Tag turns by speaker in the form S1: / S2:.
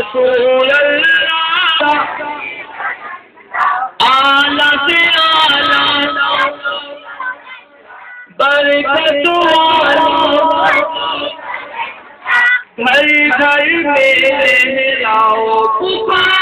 S1: रसूल अल्लाह आला से आला बरकत वाला घर घर में लाओ पुकार